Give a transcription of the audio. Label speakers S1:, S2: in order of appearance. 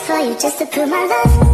S1: for you just to prove my love.